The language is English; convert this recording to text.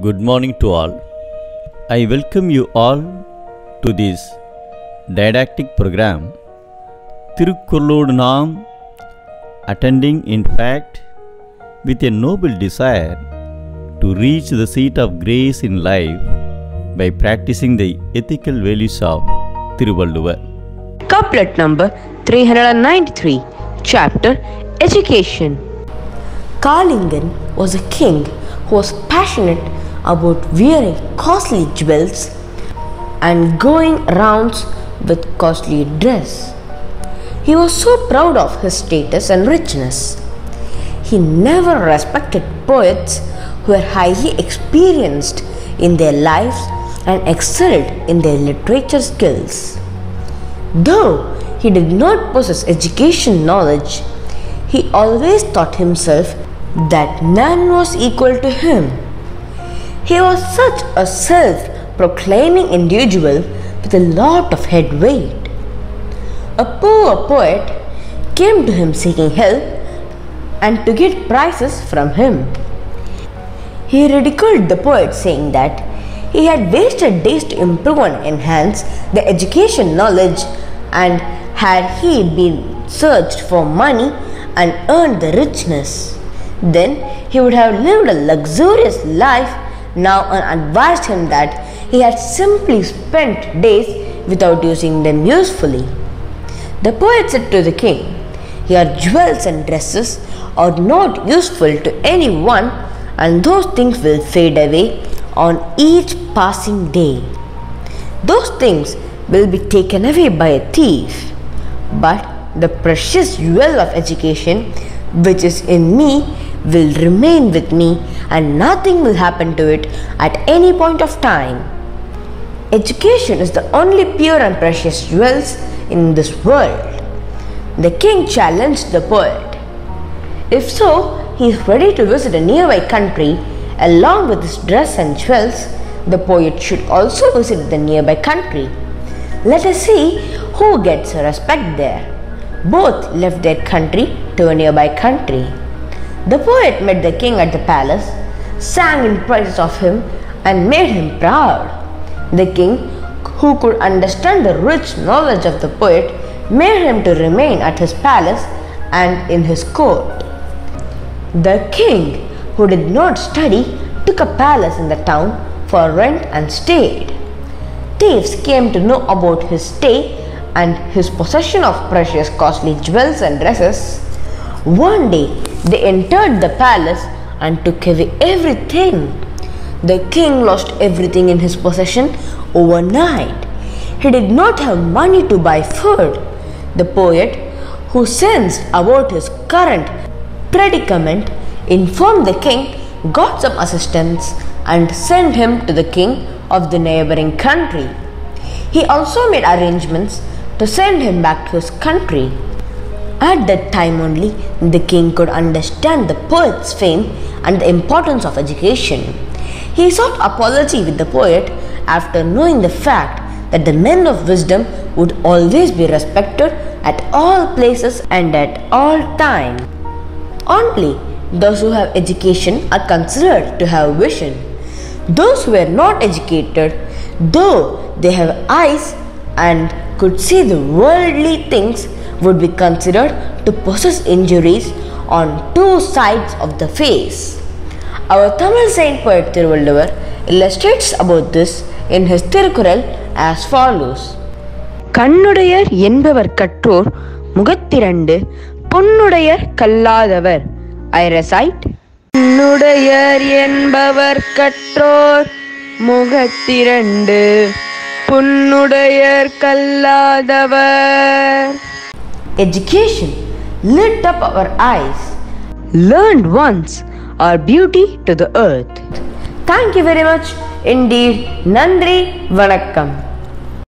Good morning to all. I welcome you all to this didactic program Thirukkuralodu Naam attending in fact with a noble desire to reach the seat of grace in life by practicing the ethical values of Tiruvalluvar. Couplet number 393 chapter Education Kalingan was a king who was passionate about wearing costly jewels and going rounds with costly dress. He was so proud of his status and richness. He never respected poets who were highly experienced in their lives and excelled in their literature skills. Though he did not possess education knowledge, he always thought himself that none was equal to him. He was such a self proclaiming individual with a lot of head weight. A poor poet came to him seeking help and to get prizes from him. He ridiculed the poet, saying that he had wasted days to improve and enhance the education knowledge, and had he been searched for money and earned the richness, then he would have lived a luxurious life now and advised him that he had simply spent days without using them usefully. The poet said to the king, Your jewels and dresses are not useful to anyone, and those things will fade away on each passing day. Those things will be taken away by a thief, but the precious jewel of education, which is in me, will remain with me, and nothing will happen to it at any point of time. Education is the only pure and precious jewels in this world. The king challenged the poet. If so, he is ready to visit a nearby country along with his dress and jewels. The poet should also visit the nearby country. Let us see who gets respect there. Both left their country to a nearby country. The poet met the king at the palace, sang in praise of him, and made him proud. The king, who could understand the rich knowledge of the poet, made him to remain at his palace and in his court. The king, who did not study, took a palace in the town for rent and stayed. Thieves came to know about his stay and his possession of precious costly jewels and dresses. One day they entered the palace and took away everything. The king lost everything in his possession overnight. He did not have money to buy food. The poet, who sensed about his current predicament, informed the king, got some assistance, and sent him to the king of the neighboring country. He also made arrangements to send him back to his country. At that time only, the king could understand the poet's fame and the importance of education. He sought apology with the poet after knowing the fact that the men of wisdom would always be respected at all places and at all times. Only those who have education are considered to have vision. Those who are not educated, though they have eyes and could see the worldly things, would be considered to possess injuries on two sides of the face. Our Tamil saint poet Thiruvalluvar illustrates about this in his Tirukural as follows. கண்ணுடையர் என்பவர் கற்றோர் முகத்திரண்டு பொன்னுடையர் கல்லாதவர் ஐ reside கண்ணுடையர் என்பவர் கற்றோர் முகத்திரண்டு புன்னுடையர் கல்லாதவர் Education lit up our eyes. Learned once our beauty to the earth. Thank you very much. Indeed, Nandri Vanakkam.